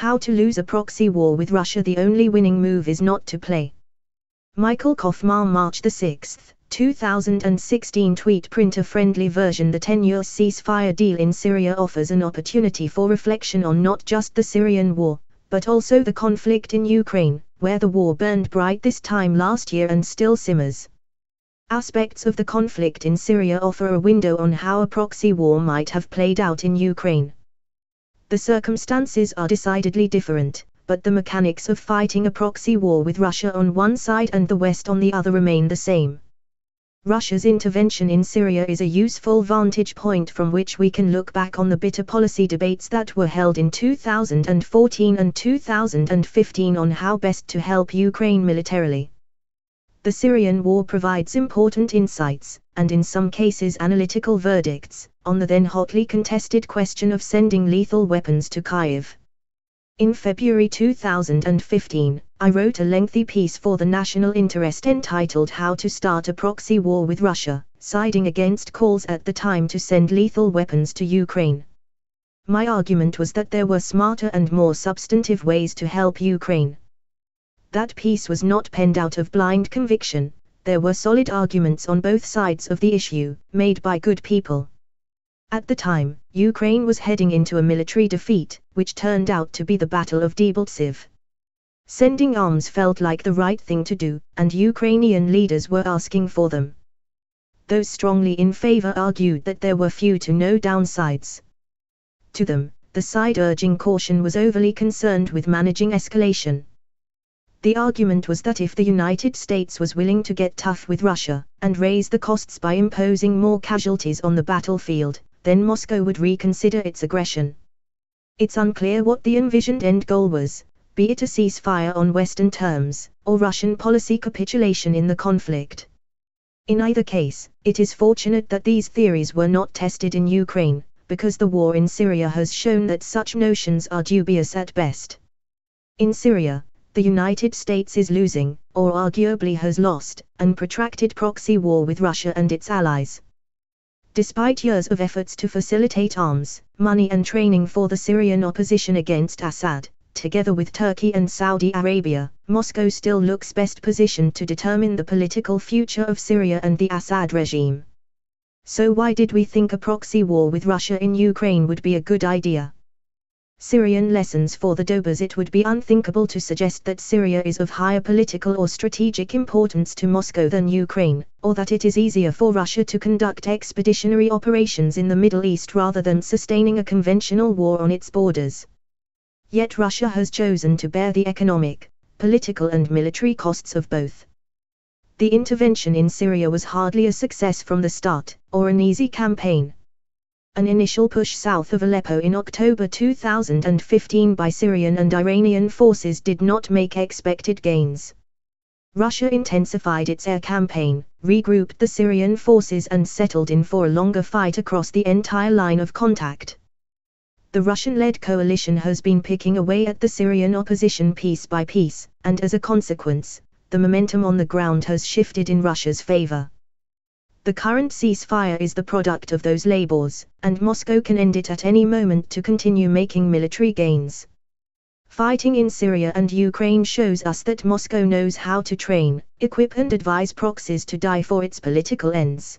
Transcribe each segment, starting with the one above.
How to lose a proxy war with Russia The only winning move is not to play. Michael Kofman March 6, 2016 tweet Printer friendly version The 10-year ceasefire deal in Syria offers an opportunity for reflection on not just the Syrian war, but also the conflict in Ukraine, where the war burned bright this time last year and still simmers. Aspects of the conflict in Syria offer a window on how a proxy war might have played out in Ukraine. The circumstances are decidedly different, but the mechanics of fighting a proxy war with Russia on one side and the West on the other remain the same. Russia's intervention in Syria is a useful vantage point from which we can look back on the bitter policy debates that were held in 2014 and 2015 on how best to help Ukraine militarily the Syrian war provides important insights, and in some cases analytical verdicts, on the then hotly contested question of sending lethal weapons to Kyiv. In February 2015, I wrote a lengthy piece for the National Interest entitled How to Start a Proxy War with Russia, siding against calls at the time to send lethal weapons to Ukraine. My argument was that there were smarter and more substantive ways to help Ukraine that piece was not penned out of blind conviction, there were solid arguments on both sides of the issue, made by good people. At the time, Ukraine was heading into a military defeat, which turned out to be the Battle of Debaltseve. Sending arms felt like the right thing to do, and Ukrainian leaders were asking for them. Those strongly in favor argued that there were few to no downsides. To them, the side urging caution was overly concerned with managing escalation. The argument was that if the United States was willing to get tough with Russia, and raise the costs by imposing more casualties on the battlefield, then Moscow would reconsider its aggression. It's unclear what the envisioned end goal was, be it a ceasefire on Western terms, or Russian policy capitulation in the conflict. In either case, it is fortunate that these theories were not tested in Ukraine, because the war in Syria has shown that such notions are dubious at best. In Syria, the United States is losing, or arguably has lost, an protracted proxy war with Russia and its allies. Despite years of efforts to facilitate arms, money and training for the Syrian opposition against Assad, together with Turkey and Saudi Arabia, Moscow still looks best positioned to determine the political future of Syria and the Assad regime. So why did we think a proxy war with Russia in Ukraine would be a good idea? Syrian lessons for the Donbas It would be unthinkable to suggest that Syria is of higher political or strategic importance to Moscow than Ukraine, or that it is easier for Russia to conduct expeditionary operations in the Middle East rather than sustaining a conventional war on its borders. Yet Russia has chosen to bear the economic, political and military costs of both. The intervention in Syria was hardly a success from the start, or an easy campaign an initial push south of Aleppo in October 2015 by Syrian and Iranian forces did not make expected gains. Russia intensified its air campaign, regrouped the Syrian forces and settled in for a longer fight across the entire line of contact. The Russian-led coalition has been picking away at the Syrian opposition piece by piece, and as a consequence, the momentum on the ground has shifted in Russia's favor. The current ceasefire is the product of those labors, and Moscow can end it at any moment to continue making military gains. Fighting in Syria and Ukraine shows us that Moscow knows how to train, equip and advise proxies to die for its political ends.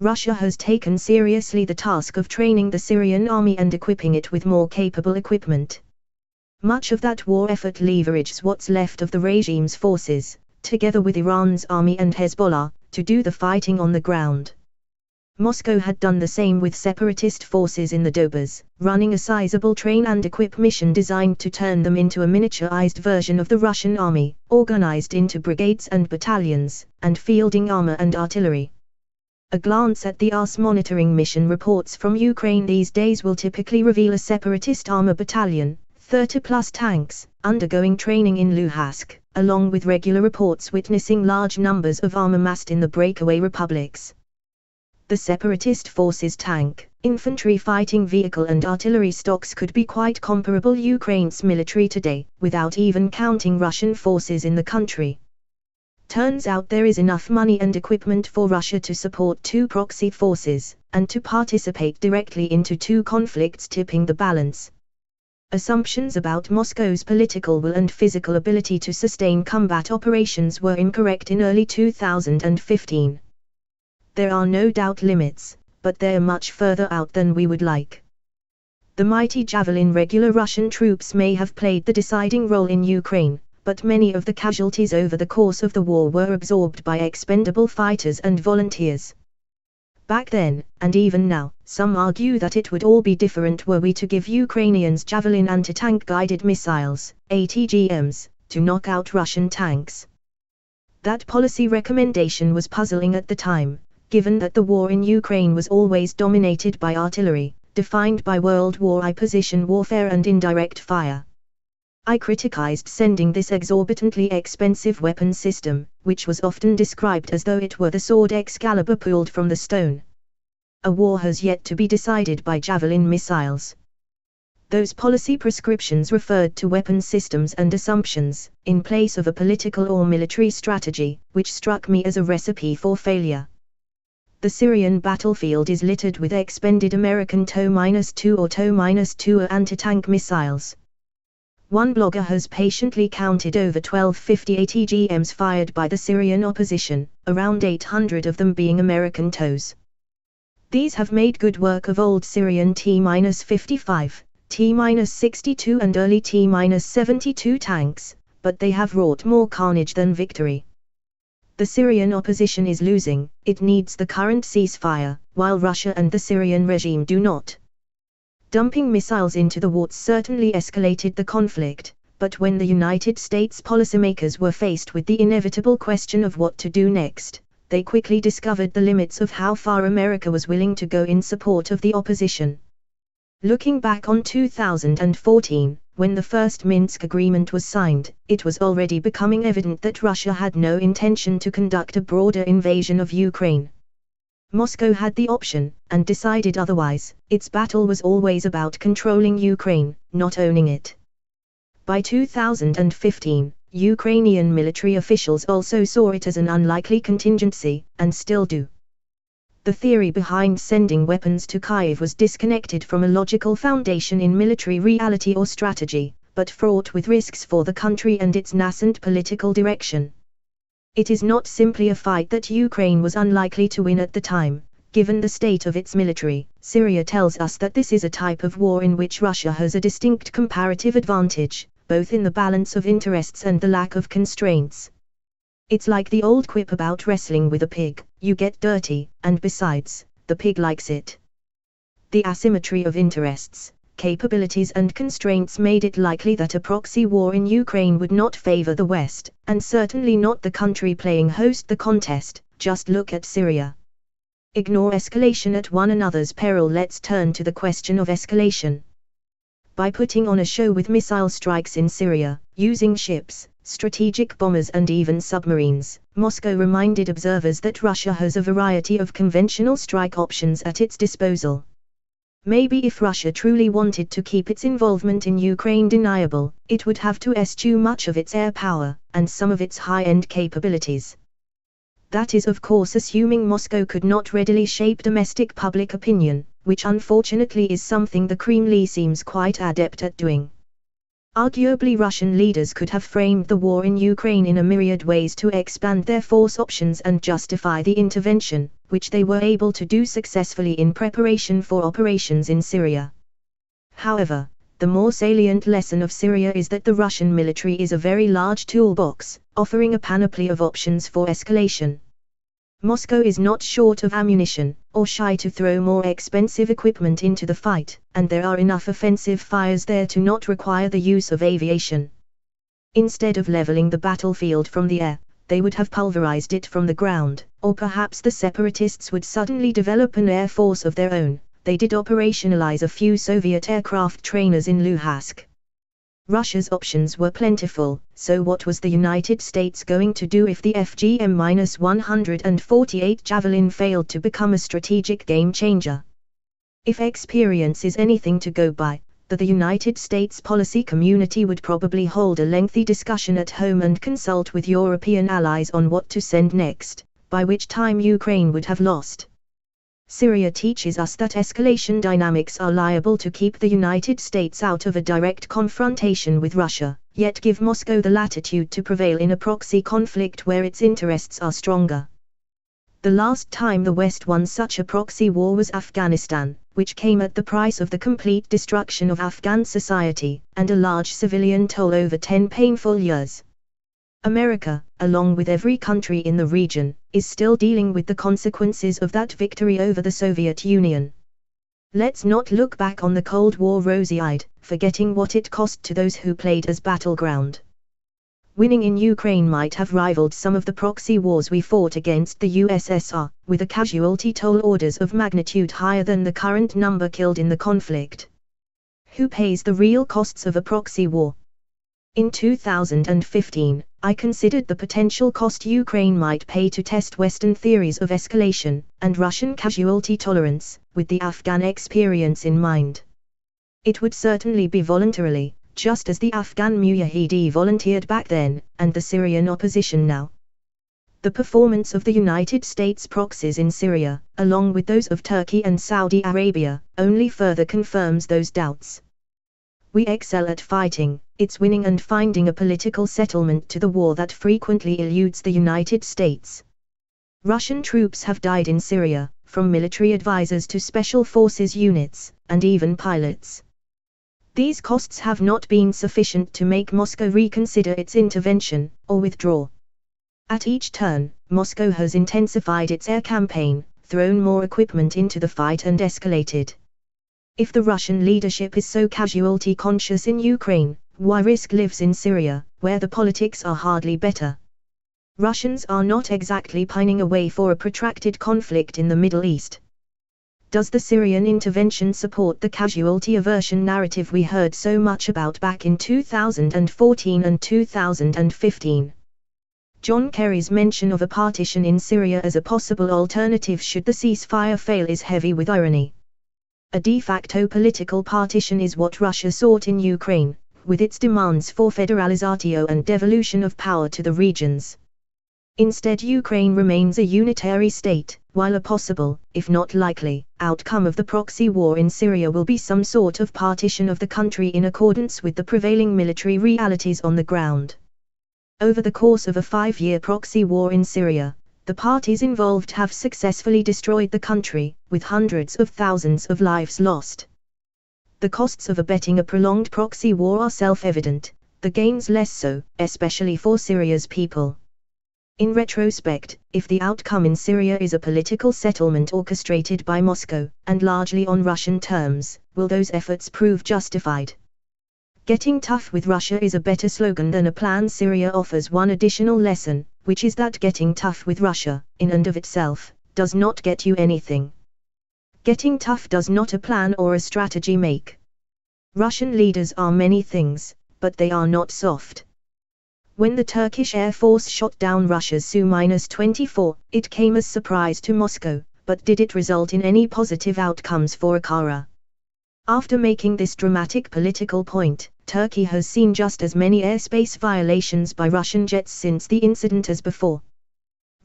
Russia has taken seriously the task of training the Syrian army and equipping it with more capable equipment. Much of that war effort leverages what's left of the regime's forces, together with Iran's army and Hezbollah, to do the fighting on the ground. Moscow had done the same with separatist forces in the Donbas, running a sizable train and equip mission designed to turn them into a miniaturized version of the Russian army, organized into brigades and battalions, and fielding armor and artillery. A glance at the ARS monitoring mission reports from Ukraine these days will typically reveal a separatist armor battalion, 30 plus tanks, undergoing training in Luhansk, along with regular reports witnessing large numbers of armor massed in the breakaway republics. The separatist forces tank, infantry fighting vehicle and artillery stocks could be quite comparable Ukraine's military today, without even counting Russian forces in the country. Turns out there is enough money and equipment for Russia to support two proxy forces, and to participate directly into two conflicts tipping the balance, assumptions about Moscow's political will and physical ability to sustain combat operations were incorrect in early 2015. There are no doubt limits, but they're much further out than we would like. The mighty Javelin regular Russian troops may have played the deciding role in Ukraine, but many of the casualties over the course of the war were absorbed by expendable fighters and volunteers. Back then, and even now, some argue that it would all be different were we to give Ukrainians Javelin anti-tank guided missiles, ATGMs, to knock out Russian tanks. That policy recommendation was puzzling at the time, given that the war in Ukraine was always dominated by artillery, defined by World War I position warfare and indirect fire. I criticized sending this exorbitantly expensive weapon system, which was often described as though it were the sword Excalibur pulled from the stone. A war has yet to be decided by Javelin missiles. Those policy prescriptions referred to weapon systems and assumptions, in place of a political or military strategy, which struck me as a recipe for failure. The Syrian battlefield is littered with expended American TOW-2 or TOW-2 anti-tank missiles, one blogger has patiently counted over 1250 ATGMs fired by the Syrian opposition, around 800 of them being American TOWs. These have made good work of old Syrian T-55, T-62 and early T-72 tanks, but they have wrought more carnage than victory. The Syrian opposition is losing, it needs the current ceasefire, while Russia and the Syrian regime do not. Dumping missiles into the war certainly escalated the conflict, but when the United States policymakers were faced with the inevitable question of what to do next, they quickly discovered the limits of how far America was willing to go in support of the opposition. Looking back on 2014, when the first Minsk agreement was signed, it was already becoming evident that Russia had no intention to conduct a broader invasion of Ukraine. Moscow had the option, and decided otherwise, its battle was always about controlling Ukraine, not owning it. By 2015, Ukrainian military officials also saw it as an unlikely contingency, and still do. The theory behind sending weapons to Kiev was disconnected from a logical foundation in military reality or strategy, but fraught with risks for the country and its nascent political direction. It is not simply a fight that Ukraine was unlikely to win at the time, given the state of its military. Syria tells us that this is a type of war in which Russia has a distinct comparative advantage, both in the balance of interests and the lack of constraints. It's like the old quip about wrestling with a pig, you get dirty, and besides, the pig likes it. The asymmetry of interests, capabilities and constraints made it likely that a proxy war in Ukraine would not favor the West, and certainly not the country playing host the contest, just look at Syria. Ignore escalation at one another's peril let's turn to the question of escalation. By putting on a show with missile strikes in Syria, using ships, strategic bombers and even submarines, Moscow reminded observers that Russia has a variety of conventional strike options at its disposal. Maybe if Russia truly wanted to keep its involvement in Ukraine deniable, it would have to eschew much of its air power, and some of its high-end capabilities. That is of course assuming Moscow could not readily shape domestic public opinion, which unfortunately is something the Kremlin seems quite adept at doing. Arguably Russian leaders could have framed the war in Ukraine in a myriad ways to expand their force options and justify the intervention, which they were able to do successfully in preparation for operations in Syria. However, the more salient lesson of Syria is that the Russian military is a very large toolbox, offering a panoply of options for escalation. Moscow is not short of ammunition, or shy to throw more expensive equipment into the fight, and there are enough offensive fires there to not require the use of aviation. Instead of leveling the battlefield from the air, they would have pulverized it from the ground, or perhaps the separatists would suddenly develop an air force of their own. They did operationalize a few Soviet aircraft trainers in Luhansk, Russia's options were plentiful, so what was the United States going to do if the FGM-148 Javelin failed to become a strategic game changer? If experience is anything to go by, the, the United States policy community would probably hold a lengthy discussion at home and consult with European allies on what to send next, by which time Ukraine would have lost. Syria teaches us that escalation dynamics are liable to keep the United States out of a direct confrontation with Russia, yet give Moscow the latitude to prevail in a proxy conflict where its interests are stronger. The last time the West won such a proxy war was Afghanistan, which came at the price of the complete destruction of Afghan society, and a large civilian toll over 10 painful years. America, along with every country in the region, is still dealing with the consequences of that victory over the Soviet Union. Let's not look back on the Cold War rosy-eyed, forgetting what it cost to those who played as battleground winning in Ukraine might have rivaled some of the proxy wars we fought against the USSR, with a casualty toll orders of magnitude higher than the current number killed in the conflict. Who pays the real costs of a proxy war? In 2015, I considered the potential cost Ukraine might pay to test Western theories of escalation and Russian casualty tolerance, with the Afghan experience in mind. It would certainly be voluntarily, just as the Afghan Mujahideen volunteered back then, and the Syrian opposition now. The performance of the United States proxies in Syria, along with those of Turkey and Saudi Arabia, only further confirms those doubts. We excel at fighting, it's winning and finding a political settlement to the war that frequently eludes the United States. Russian troops have died in Syria, from military advisors to special forces units, and even pilots. These costs have not been sufficient to make Moscow reconsider its intervention, or withdraw. At each turn, Moscow has intensified its air campaign, thrown more equipment into the fight and escalated. If the Russian leadership is so casualty conscious in Ukraine, why risk lives in Syria, where the politics are hardly better? Russians are not exactly pining away for a protracted conflict in the Middle East does the Syrian intervention support the casualty aversion narrative we heard so much about back in 2014 and 2015? John Kerry's mention of a partition in Syria as a possible alternative should the ceasefire fail is heavy with irony. A de facto political partition is what Russia sought in Ukraine, with its demands for federalization and devolution of power to the regions. Instead Ukraine remains a unitary state, while a possible, if not likely, outcome of the proxy war in Syria will be some sort of partition of the country in accordance with the prevailing military realities on the ground. Over the course of a five-year proxy war in Syria, the parties involved have successfully destroyed the country, with hundreds of thousands of lives lost. The costs of abetting a prolonged proxy war are self-evident, the gains less so, especially for Syria's people. In retrospect, if the outcome in Syria is a political settlement orchestrated by Moscow, and largely on Russian terms, will those efforts prove justified? Getting tough with Russia is a better slogan than a plan Syria offers one additional lesson, which is that getting tough with Russia, in and of itself, does not get you anything. Getting tough does not a plan or a strategy make. Russian leaders are many things, but they are not soft. When the Turkish Air Force shot down Russia's Su-24, it came as surprise to Moscow, but did it result in any positive outcomes for Ankara? After making this dramatic political point, Turkey has seen just as many airspace violations by Russian jets since the incident as before.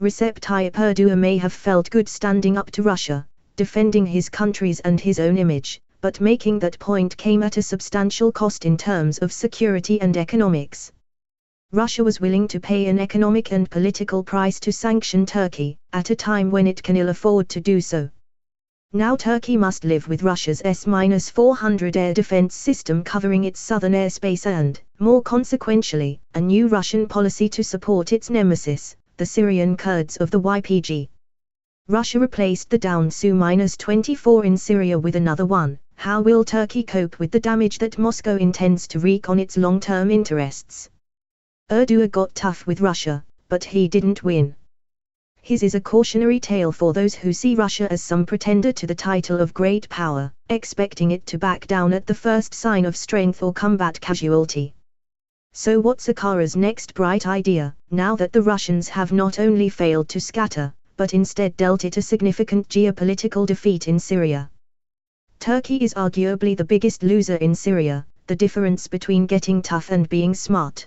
Recep Tayyip Erdogan may have felt good standing up to Russia, defending his country's and his own image, but making that point came at a substantial cost in terms of security and economics. Russia was willing to pay an economic and political price to sanction Turkey, at a time when it can ill afford to do so. Now Turkey must live with Russia's S-400 air defense system covering its southern airspace and, more consequentially, a new Russian policy to support its nemesis, the Syrian Kurds of the YPG. Russia replaced the down Su-24 in Syria with another one. How will Turkey cope with the damage that Moscow intends to wreak on its long-term interests? Erdogan got tough with Russia, but he didn't win. His is a cautionary tale for those who see Russia as some pretender to the title of great power, expecting it to back down at the first sign of strength or combat casualty. So what's Ankara's next bright idea, now that the Russians have not only failed to scatter, but instead dealt it a significant geopolitical defeat in Syria? Turkey is arguably the biggest loser in Syria, the difference between getting tough and being smart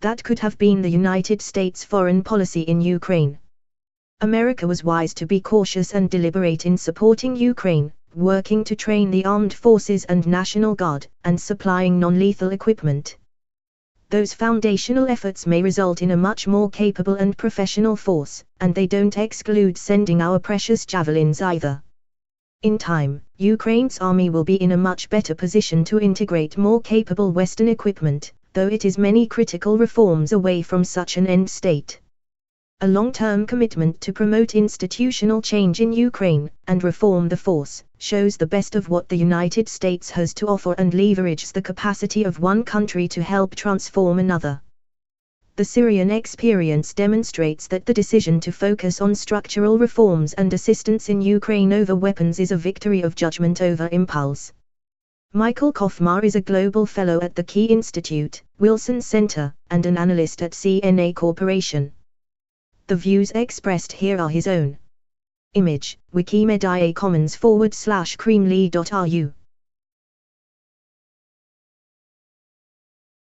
that could have been the United States foreign policy in Ukraine. America was wise to be cautious and deliberate in supporting Ukraine, working to train the armed forces and National Guard, and supplying non-lethal equipment. Those foundational efforts may result in a much more capable and professional force, and they don't exclude sending our precious javelins either. In time, Ukraine's army will be in a much better position to integrate more capable Western equipment, though it is many critical reforms away from such an end state a long-term commitment to promote institutional change in Ukraine and reform the force, shows the best of what the United States has to offer and leverages the capacity of one country to help transform another. The Syrian experience demonstrates that the decision to focus on structural reforms and assistance in Ukraine over weapons is a victory of judgment over impulse. Michael Kofman is a global fellow at the Kennan Institute, Wilson Center, and an analyst at CNA Corporation. The views expressed here are his own. Image, Wikimedia Commons forward slash kremlin.ru